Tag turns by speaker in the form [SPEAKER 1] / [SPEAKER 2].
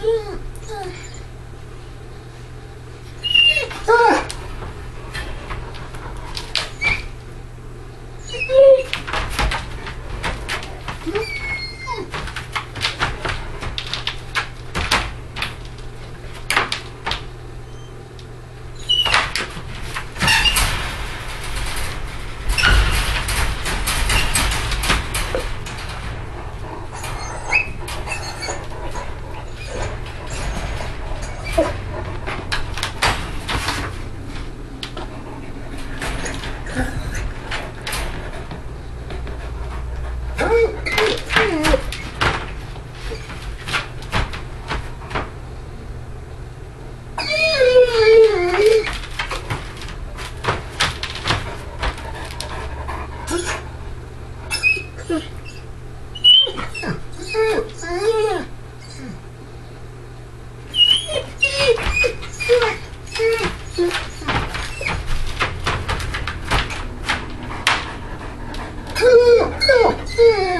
[SPEAKER 1] Mm-hmm.
[SPEAKER 2] Yeah.